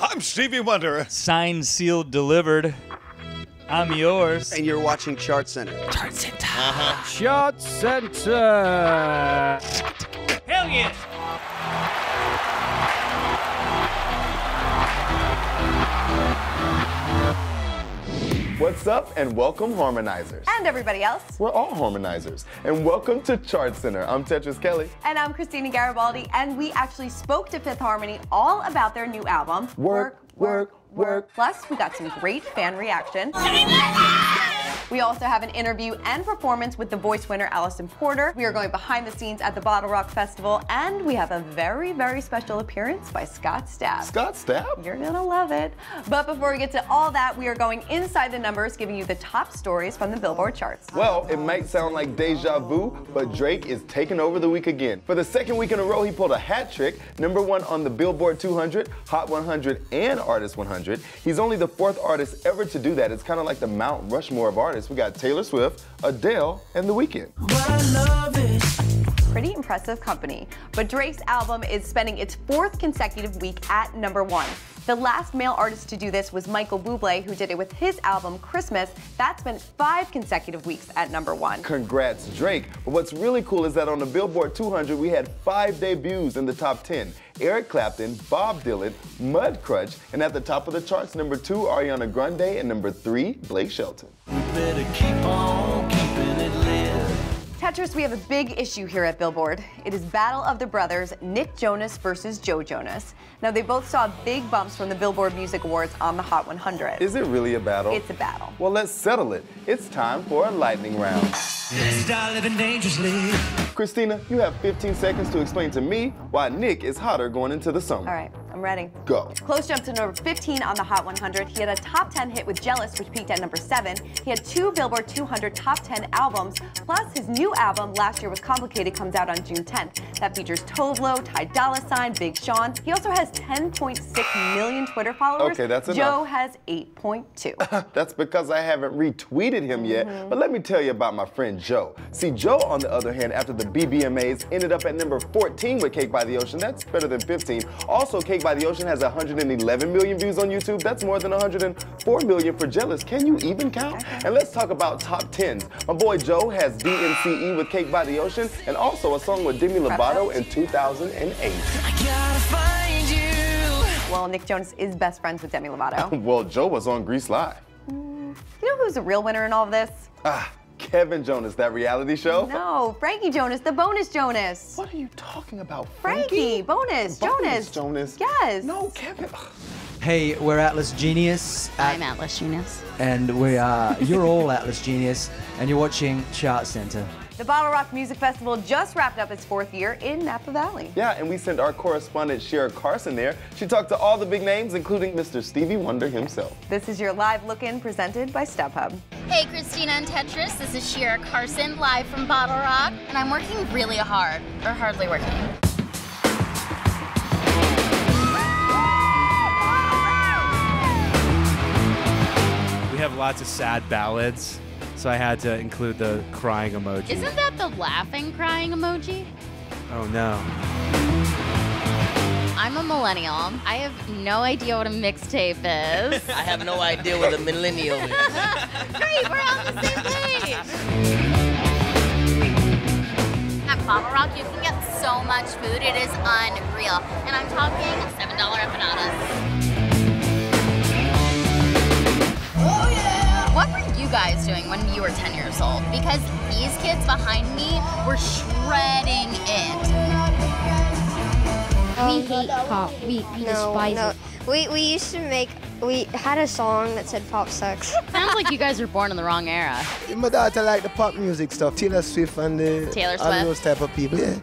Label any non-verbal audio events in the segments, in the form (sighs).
I'm Stevie Wonder. Signed, sealed, delivered. I'm yours. And you're watching Chart Center. Chart Center. Chart Center. Hell yeah. What's up and welcome harmonizers. And everybody else. We're all harmonizers. And welcome to Chart Center. I'm Tetris Kelly. And I'm Christina Garibaldi. And we actually spoke to Fifth Harmony all about their new album, Work, work, work. Plus, we got some great fan reaction. We also have an interview and performance with the voice winner, Alisan Porter. We are going behind the scenes at the BottleRock Festival, and we have a very, very special appearance by Scott Stapp. Scott Stapp? You're gonna love it. But before we get to all that, we are going inside the numbers, giving you the top stories from the Billboard charts. Well, it might sound like deja vu, but Drake is taking over the week again. For the second week in a row, he pulled a hat trick, number one on the Billboard 200, Hot 100, and Artist 100. He's only the fourth artist ever to do that. It's kind of like the Mount Rushmore of artists. We got Taylor Swift, Adele, and The Weeknd. Pretty impressive company. But Drake's album is spending its fourth consecutive week at number one. The last male artist to do this was Michael Bublé, who did it with his album Christmas. That spent five consecutive weeks at number one. Congrats, Drake. But what's really cool is that on the Billboard 200, we had five debuts in the top 10. Eric Clapton, Bob Dylan, Mudcrutch, and at the top of the charts, number two, Ariana Grande, and number three, Blake Shelton. Tetris, we have a big issue here at Billboard. It is Battle of the Brothers, Nick Jonas versus Joe Jonas. Now, they both saw big bumps from the Billboard Music Awards on the Hot 100. Is it really a battle? It's a battle. Well, let's settle it. It's time for a lightning round. Start living dangerously. Christina, you have 15 seconds to explain to me why Nick is hotter going into the summer. All right, I'm ready. Go. Close jump to number 15 on the Hot 100. He had a top 10 hit with Jealous, which peaked at number 7. He had two Billboard 200 top 10 albums, plus his new album, Last Year Was Complicated, comes out on June 10th. That features Tove Lo, Ty Dolla Sign, Big Sean. He also has 10.6 million Twitter followers. Okay, that's enough. Joe has 8.2. (laughs) That's because I haven't retweeted him yet. Mm-hmm. But let me tell you about my friend Joe. See, Joe, on the other hand, after the BBMAs, ended up at number 14 with Cake by the Ocean. That's better than 15. Also, Cake by the Ocean has 111 million views on YouTube. That's more than 104 million for Jealous. Can you even count? And let's talk about top 10s. My boy Joe has DNCE with Cake by the Ocean and also a song with Demi Lovato in 2008. well, Nick Jonas is best friends with Demi Lovato. (laughs) well, Joe was on Grease Live. you know who's the real winner in all of this? Ah, Kevin Jonas, that reality show? No, Frankie Jonas, the bonus Jonas. What are you talking about, Frankie, bonus, Jonas. Jonas. Yes. No, Kevin. (sighs) Hey, we're Atlas Genius. I'm Atlas Genius. And we are, you're all Atlas Genius, and you're watching Chart Center. The BottleRock Music Festival just wrapped up its fourth year in Napa Valley. Yeah, and we sent our correspondent Shira Karsen there. She talked to all the big names, including Mr. Stevie Wonder himself. This is your live look-in presented by StubHub. Hey, Christina and Tetris. This is Shira Karsen, live from BottleRock, and I'm working really hard, or hardly working. We have lots of sad ballads, so I had to include the crying emoji. Isn't that the laughing, crying emoji? Oh no. I'm a millennial. I have no idea what a mixtape is. (laughs) I have no idea what a millennial is. (laughs) Great, we're on the same page. At BottleRock, you can get so much food. It is unreal. And I'm talking $7 empanadas. You guys doing when you were 10 years old? Because these kids behind me were shredding it. Oh, we hate pop. We, we despise no. it. We, we used to make, we had a song that said pop sucks. (laughs) Sounds like you guys were born in the wrong era. My daughter like the pop music stuff, Taylor Swift and the Taylor all Swift. those type of people. Yeah.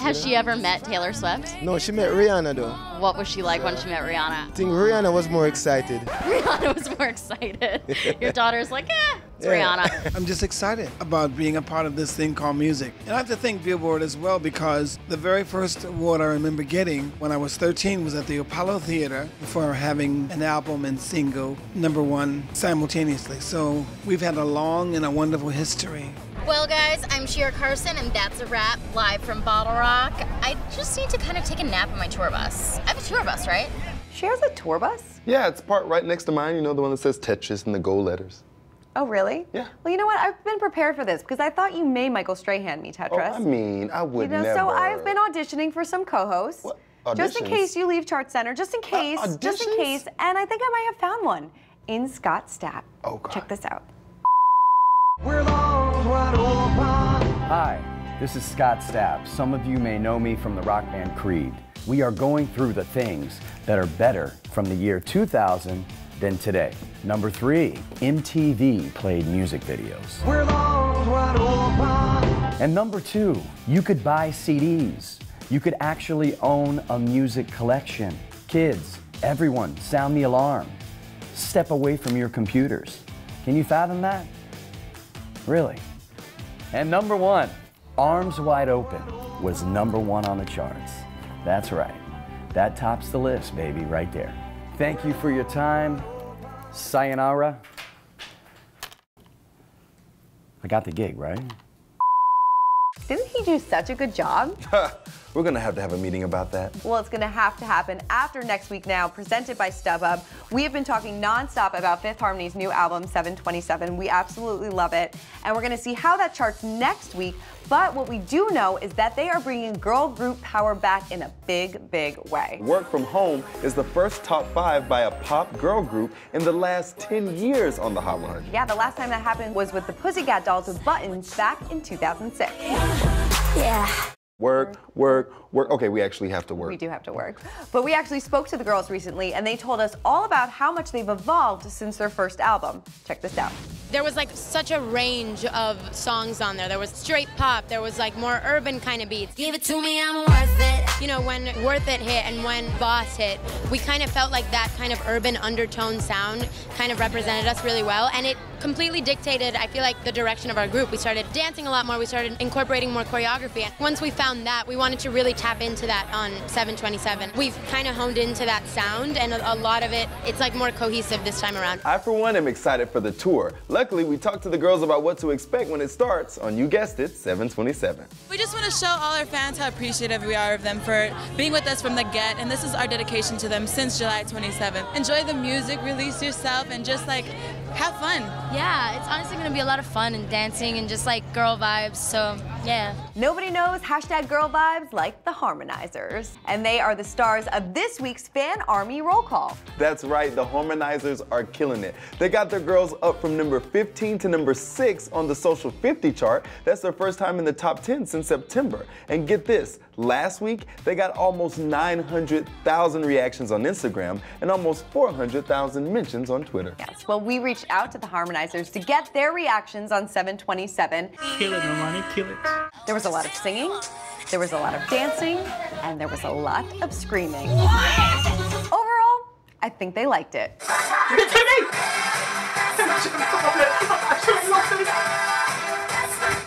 Has she ever met Taylor Swift? No, she met Rihanna though. What was she like when she met Rihanna? I think Rihanna was more excited. (laughs) Rihanna was more excited. (laughs) Your daughter's like, eh, it's Yeah. Rihanna. (laughs) I'm just excited about being a part of this thing called music. And I have to thank Billboard as well because the very first award I remember getting when I was 13 was at the Apollo Theater for having an album and single number one simultaneously. So we've had a long and a wonderful history. Well, guys, I'm Shira Karsen, and that's a wrap live from BottleRock. I just need to kind of take a nap on my tour bus. I have a tour bus, right? She has a tour bus? Yeah, it's parked right next to mine. You know, the one that says Tetris in the gold letters. Oh, really? Yeah. Well, you know what? I've been prepared for this because I thought you made Michael Strahan me Tetris. Oh, I mean, I would you know, never. so I've been auditioning for some co-hosts. Just in case you leave Chart Center, just in uh, case, just in case, and I think I might have found one in Scott Stapp. Oh, God. Check this out. Hi, this is Scott Stapp. Some of you may know me from the rock band Creed. We are going through the things that are better from the year 2000 than today. Number three, MTV played music videos. And number two, you could buy CDs. You could actually own a music collection. Kids, everyone, sound the alarm. Step away from your computers. Can you fathom that? Really? And number one, Arms Wide Open was number one on the charts. That's right. That tops the list, baby, right there. Thank you for your time. Sayonara. I got the gig, right? Didn't he do such a good job? (laughs) We're gonna have to have a meeting about that. Well, it's going to have to happen after next week now, presented by StubHub. We have been talking nonstop about Fifth Harmony's new album, 727. We absolutely love it. And we're going to see how that charts next week. But what we do know is that they are bringing girl group power back in a big, big way. Work from Home is the first top five by a pop girl group in the last 10 years on the Hot 100. Yeah, the last time that happened was with the Pussycat Dolls with Buttons back in 2006. Yeah. Work, work, work. Okay, we actually have to work. We do have to work. But we actually spoke to the girls recently and they told us all about how much they've evolved since their first album. Check this out. There was like such a range of songs on there. There was straight pop, there was like more urban kind of beats. Give it to me, I'm worth it. You know, when Worth It hit and when Boss hit, we kind of felt like that kind of urban undertone sound kind of represented us really well. And it completely dictated, I feel like, the direction of our group. We started dancing a lot more, we started incorporating more choreography. And once we found that, we wanted to really tap into that on 727. We've kind of honed into that sound, and a, a lot of it, it's like more cohesive this time around. I, for one, am excited for the tour. Luckily, we talked to the girls about what to expect when it starts on, you guessed it, 727. We just want to show all our fans how appreciative we are of them for being with us from the get, and this is our dedication to them since July 27th. Enjoy the music, release yourself, and just like have fun. Yeah, it's honestly gonna be a lot of fun and dancing and just like girl vibes. So yeah. Nobody knows hashtag girl vibes like the Harmonizers. And they are the stars of this week's Fan Army Roll Call. That's right, the Harmonizers are killing it. They got their girls up from number 15 to number 6 on the Social 50 chart. That's their first time in the top 10 since September. And get this, last week they got almost 900,000 reactions on Instagram and almost 400,000 mentions on Twitter. Yes, well, we reached out to the Harmonizers to get their reactions on 727. Kill it, Normani, kill it. There was a lot of singing, there was a lot of dancing, and there was a lot of screaming. Overall, I think they liked it.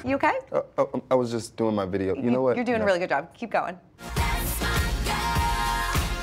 You okay? Uh, oh, I was just doing my video. You know what? You're doing No. a really good job. Keep going.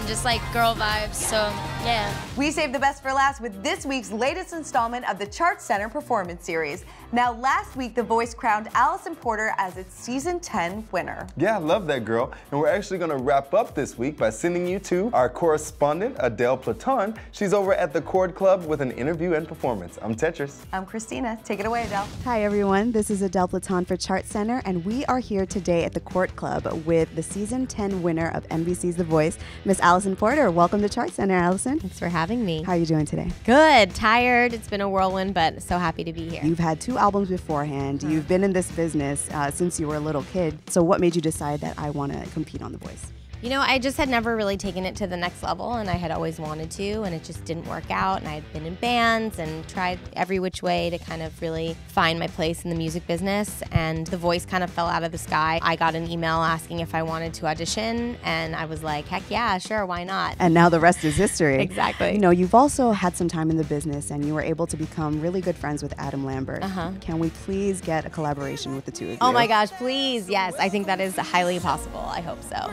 Just like girl vibes. So yeah. We saved the best for last with this week's latest installment of the Chart Center Performance Series. Now, last week, The Voice crowned Alisan Porter as its season 10 winner. Yeah, I love that girl. And we're actually going to wrap up this week by sending you to our correspondent, Adelle Platon. She's over at the Chord Club with an interview and performance. I'm Tetris. I'm Christina. Take it away, Adelle. Hi, everyone. This is Adelle Platon for Chart Center, and we are here today at the Court Club with the season 10 winner of NBC's The Voice, Miss Alisan Porter. Welcome to Chart Center, Alisan. Thanks for having me. How are you doing today? Good. Tired. It's been a whirlwind, but so happy to be here. You've had two albums beforehand. You've been in this business uh, since you were a little kid. So, what made you decide that I want to compete on The Voice? You know, I just had never really taken it to the next level, and I had always wanted to, and it just didn't work out. And I had been in bands and tried every which way to kind of really find my place in the music business. And the voice kind of fell out of the sky. I got an email asking if I wanted to audition, and I was like, heck yeah, sure, why not? And now the rest is history. Exactly. You know, you've also had some time in the business and you were able to become really good friends with Adam Lambert. Uh-huh. Can we please get a collaboration with the two of you? Oh my gosh, please. Yes, I think that is highly possible. I hope so.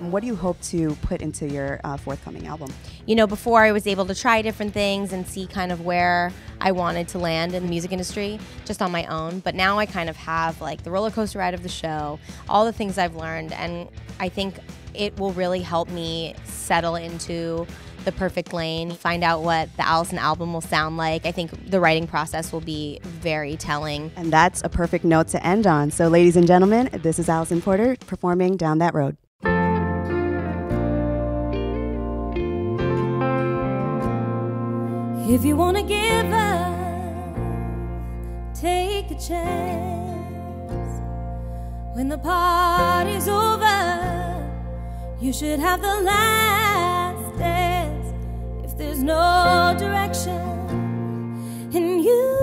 And what do you hope to put into your uh, forthcoming album? You know, before I was able to try different things and see kind of where I wanted to land in the music industry just on my own. But now I kind of have like the roller coaster ride of the show, all the things I've learned, and I think it will really help me settle into the perfect lane, find out what the Alisan album will sound like. I think the writing process will be very telling. And that's a perfect note to end on. So, ladies and gentlemen, this is Alisan Porter performing Down That Road. If you wanna give up, take a chance. When the party's over, you should have the last dance. If there's no direction and you